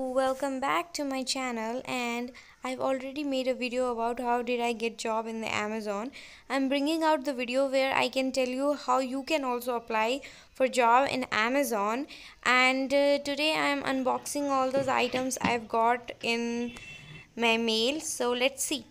welcome back to my channel and I've already made a video about how did I get job in the Amazon. I'm bringing out the video where I can tell you how you can also apply for job in Amazon. And uh, today I'm unboxing all those items I've got in my mail. So let's see.